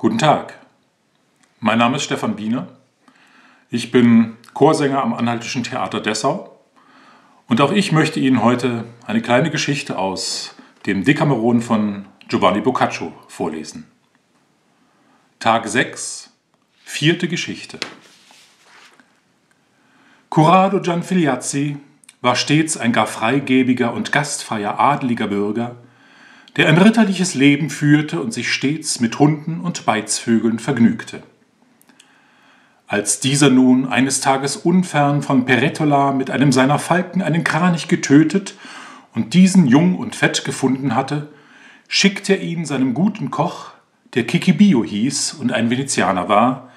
Guten Tag, mein Name ist Stefan Biener. Ich bin Chorsänger am Anhaltischen Theater Dessau und auch ich möchte Ihnen heute eine kleine Geschichte aus dem Decameron von Giovanni Boccaccio vorlesen. Tag 6, vierte Geschichte. Corrado Gianfiliazzi war stets ein gar freigebiger und gastfreier adeliger Bürger, der ein ritterliches Leben führte und sich stets mit Hunden und Beizvögeln vergnügte. Als dieser nun eines Tages unfern von Peretola mit einem seiner Falken einen Kranich getötet und diesen jung und fett gefunden hatte, schickte er ihn seinem guten Koch, der Kikibio hieß und ein Venezianer war,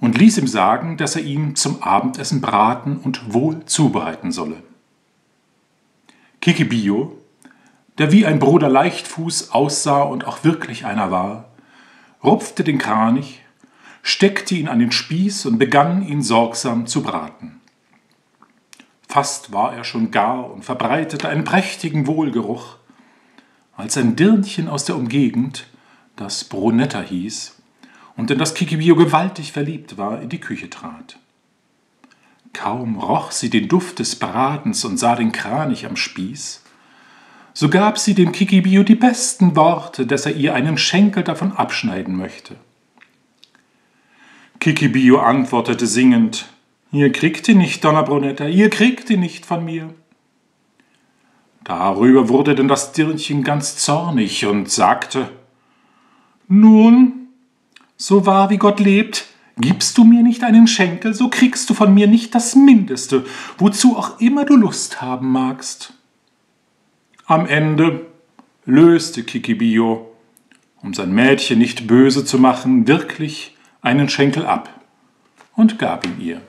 und ließ ihm sagen, dass er ihn zum Abendessen braten und wohl zubereiten solle. Kikibio, der wie ein Bruder Leichtfuß aussah und auch wirklich einer war, rupfte den Kranich, steckte ihn an den Spieß und begann ihn sorgsam zu braten. Fast war er schon gar und verbreitete einen prächtigen Wohlgeruch, als ein Dirnchen aus der Umgegend, das Brunetta hieß, und in das Kikibio gewaltig verliebt war, in die Küche trat. Kaum roch sie den Duft des Bratens und sah den Kranich am Spieß, so gab sie dem Kikibio die besten Worte, dass er ihr einen Schenkel davon abschneiden möchte. Kikibio antwortete singend, Ihr kriegt ihn nicht, Donna Brunetta, ihr kriegt ihn nicht von mir. Darüber wurde denn das Dirnchen ganz zornig und sagte, Nun, so wahr wie Gott lebt, gibst du mir nicht einen Schenkel, so kriegst du von mir nicht das Mindeste, wozu auch immer du Lust haben magst. Am Ende löste Kikibio, um sein Mädchen nicht böse zu machen, wirklich einen Schenkel ab und gab ihn ihr.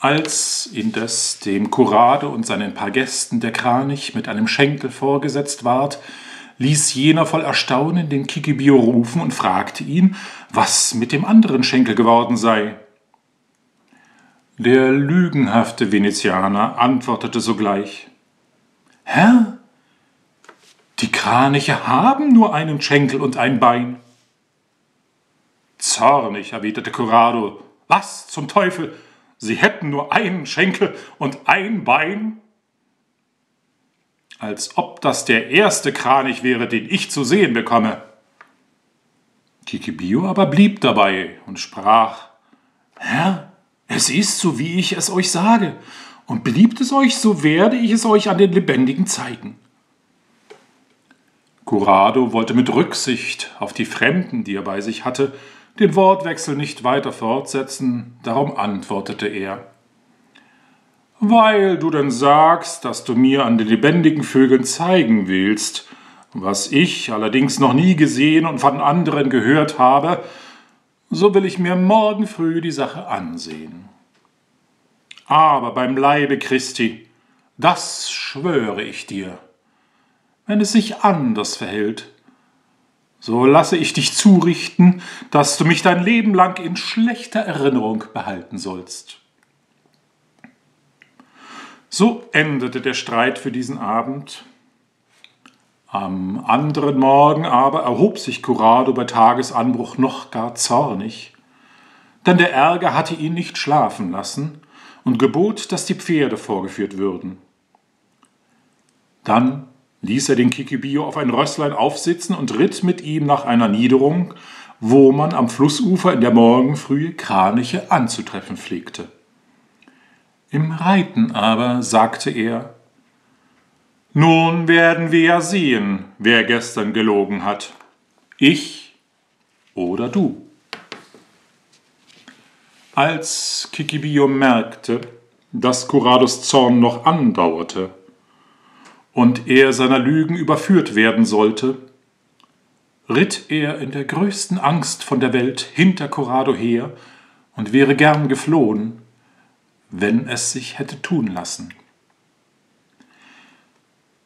Als indes dem Kurade und seinen paar Gästen der Kranich mit einem Schenkel vorgesetzt ward, ließ jener voll Erstaunen den Kikibio rufen und fragte ihn, was mit dem anderen Schenkel geworden sei. Der lügenhafte Venezianer antwortete sogleich, Herr, die Kraniche haben nur einen Schenkel und ein Bein. Zornig erwiderte Corrado, was zum Teufel, sie hätten nur einen Schenkel und ein Bein? Als ob das der erste Kranich wäre, den ich zu sehen bekomme. Kikibio aber blieb dabei und sprach, Herr, es ist so, wie ich es euch sage, und beliebt es euch, so werde ich es euch an den Lebendigen zeigen. Curado wollte mit Rücksicht auf die Fremden, die er bei sich hatte, den Wortwechsel nicht weiter fortsetzen, darum antwortete er. Weil du denn sagst, dass du mir an den lebendigen Vögeln zeigen willst, was ich allerdings noch nie gesehen und von anderen gehört habe, so will ich mir morgen früh die Sache ansehen. Aber beim Leibe Christi, das schwöre ich dir, wenn es sich anders verhält, so lasse ich dich zurichten, dass du mich dein Leben lang in schlechter Erinnerung behalten sollst. So endete der Streit für diesen Abend. Am anderen Morgen aber erhob sich Curado bei Tagesanbruch noch gar zornig, denn der Ärger hatte ihn nicht schlafen lassen und gebot, dass die Pferde vorgeführt würden. Dann ließ er den Kikibio auf ein Rösslein aufsitzen und ritt mit ihm nach einer Niederung, wo man am Flussufer in der Morgenfrühe Kraniche anzutreffen pflegte. Im Reiten aber sagte er, nun werden wir ja sehen, wer gestern gelogen hat. Ich oder du. Als Kikibio merkte, dass Curados Zorn noch andauerte und er seiner Lügen überführt werden sollte, ritt er in der größten Angst von der Welt hinter Corrado her und wäre gern geflohen, wenn es sich hätte tun lassen.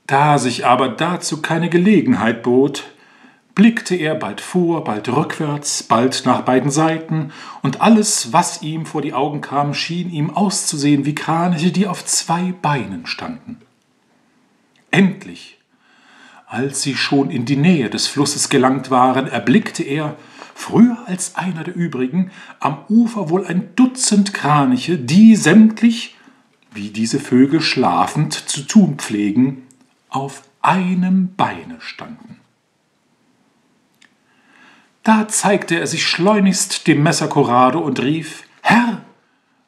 Da sich aber dazu keine Gelegenheit bot, blickte er bald vor, bald rückwärts, bald nach beiden Seiten, und alles, was ihm vor die Augen kam, schien ihm auszusehen wie Kraniche, die auf zwei Beinen standen. Endlich, Als sie schon in die Nähe des Flusses gelangt waren, erblickte er, früher als einer der übrigen, am Ufer wohl ein Dutzend Kraniche, die sämtlich, wie diese Vögel schlafend zu tun pflegen, auf einem Beine standen. Da zeigte er sich schleunigst dem Messer Corrado und rief, Herr,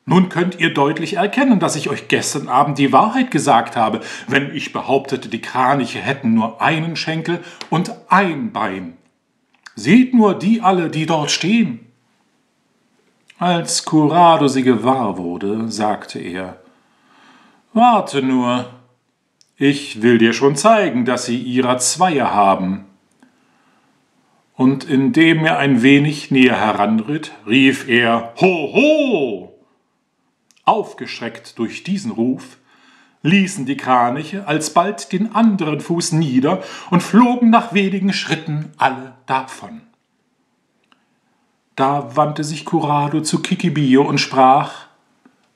nun könnt ihr deutlich erkennen, dass ich euch gestern Abend die Wahrheit gesagt habe, wenn ich behauptete, die Kraniche hätten nur einen Schenkel und ein Bein. Seht nur die alle, die dort stehen. Als Curado sie gewahr wurde, sagte er, Warte nur, ich will dir schon zeigen, dass sie ihrer Zweier haben und indem er ein wenig näher heranritt, rief er Ho, ho! Aufgeschreckt durch diesen Ruf, ließen die Kraniche alsbald den anderen Fuß nieder und flogen nach wenigen Schritten alle davon. Da wandte sich Curado zu Kikibio und sprach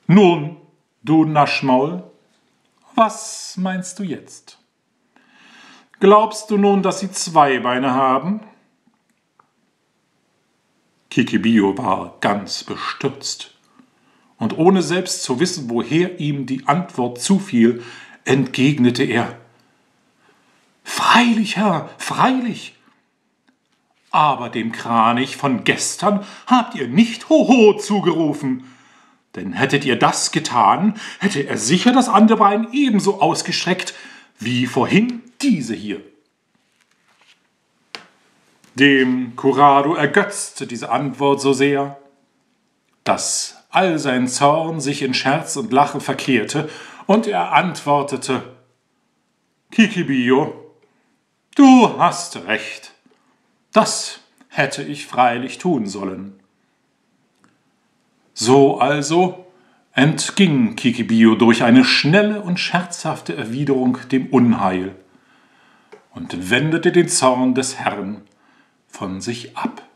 Nun, du Naschmaul, was meinst du jetzt? Glaubst du nun, dass sie zwei Beine haben? Kikibio war ganz bestürzt. Und ohne selbst zu wissen, woher ihm die Antwort zufiel, entgegnete er Freilich, Herr, freilich. Aber dem Kranich von gestern habt ihr nicht Hoho zugerufen. Denn hättet ihr das getan, hätte er sicher das andere Bein ebenso ausgestreckt wie vorhin diese hier. Dem Curado ergötzte diese Antwort so sehr, dass all sein Zorn sich in Scherz und Lachen verkehrte, und er antwortete Kikibio, du hast recht, das hätte ich freilich tun sollen. So also entging Kikibio durch eine schnelle und scherzhafte Erwiderung dem Unheil und wendete den Zorn des Herrn von sich ab.